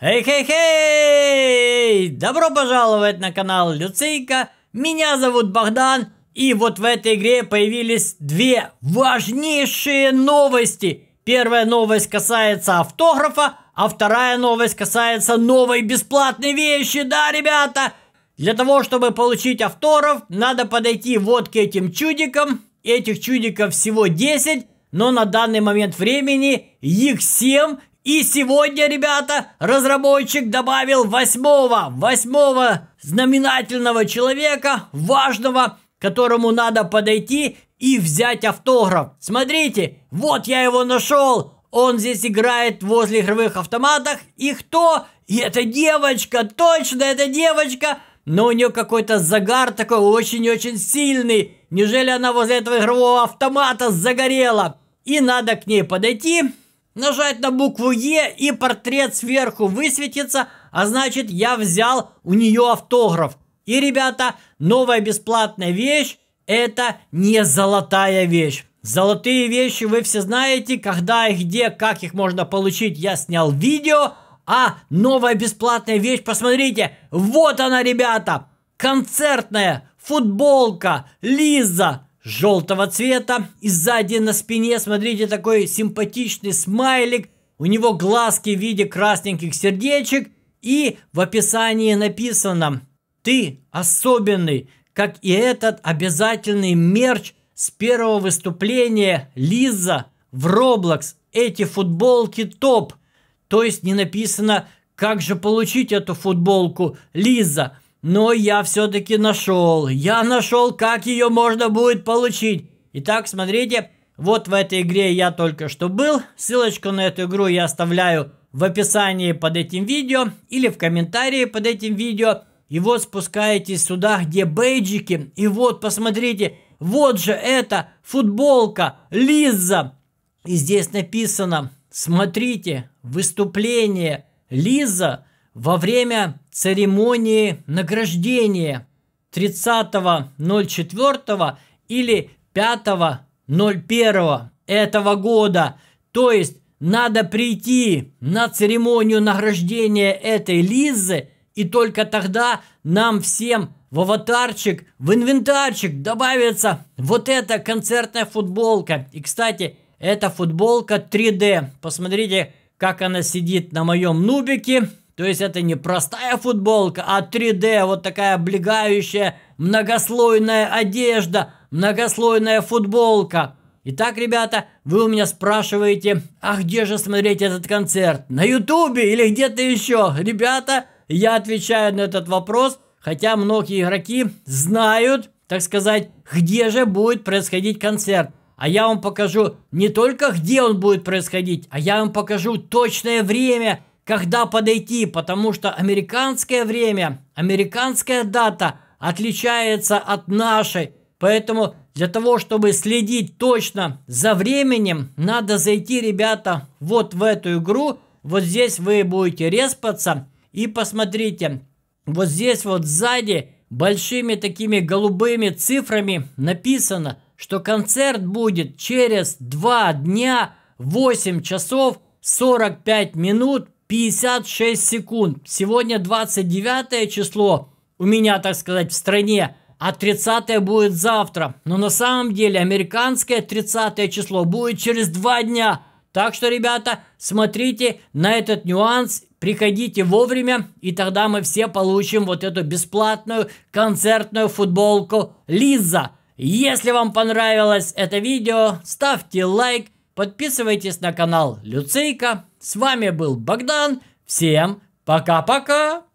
Эй-хей-хей! Добро пожаловать на канал Люцейка. Меня зовут Богдан. И вот в этой игре появились две важнейшие новости. Первая новость касается автографа, а вторая новость касается новой бесплатной вещи. Да, ребята! Для того, чтобы получить автограф, надо подойти вот к этим чудикам. Этих чудиков всего 10, но на данный момент времени их 7, и сегодня, ребята, разработчик добавил восьмого, восьмого знаменательного человека, важного, которому надо подойти и взять автограф. Смотрите, вот я его нашел. Он здесь играет возле игровых автоматов. И кто? И это девочка, точно, это девочка. Но у нее какой-то загар такой очень-очень сильный. Неужели она возле этого игрового автомата загорела? И надо к ней подойти нажать на букву Е и портрет сверху высветится, а значит я взял у нее автограф. И, ребята, новая бесплатная вещь – это не золотая вещь. Золотые вещи вы все знаете, когда и где, как их можно получить, я снял видео. А новая бесплатная вещь, посмотрите, вот она, ребята, концертная футболка Лиза желтого цвета. И сзади на спине, смотрите, такой симпатичный смайлик. У него глазки в виде красненьких сердечек. И в описании написано «Ты особенный, как и этот обязательный мерч с первого выступления Лиза в Roblox. Эти футболки топ». То есть не написано «Как же получить эту футболку, Лиза?» Но я все-таки нашел. Я нашел, как ее можно будет получить. Итак, смотрите, вот в этой игре я только что был. Ссылочку на эту игру я оставляю в описании под этим видео или в комментарии под этим видео. И вот спускаетесь сюда, где бейджики. И вот, посмотрите, вот же это футболка Лиза. И здесь написано, смотрите, выступление Лиза во время церемонии награждения 30.04 или 5.01 этого года. То есть надо прийти на церемонию награждения этой Лизы, и только тогда нам всем в аватарчик, в инвентарчик добавится вот эта концертная футболка. И, кстати, эта футболка 3D. Посмотрите, как она сидит на моем нубике. То есть это не простая футболка, а 3D, вот такая облегающая многослойная одежда, многослойная футболка. Итак, ребята, вы у меня спрашиваете, а где же смотреть этот концерт? На ютубе или где-то еще? Ребята, я отвечаю на этот вопрос, хотя многие игроки знают, так сказать, где же будет происходить концерт. А я вам покажу не только где он будет происходить, а я вам покажу точное время, когда подойти, потому что американское время, американская дата отличается от нашей. Поэтому для того, чтобы следить точно за временем, надо зайти, ребята, вот в эту игру. Вот здесь вы будете респаться. И посмотрите, вот здесь вот сзади большими такими голубыми цифрами написано, что концерт будет через 2 дня, 8 часов, 45 минут, 56 секунд. Сегодня 29 число у меня, так сказать, в стране, а 30 будет завтра. Но на самом деле американское 30 число будет через два дня. Так что, ребята, смотрите на этот нюанс, приходите вовремя, и тогда мы все получим вот эту бесплатную концертную футболку Лиза. Если вам понравилось это видео, ставьте лайк, подписывайтесь на канал Люцейка. С вами был Богдан. Всем пока-пока.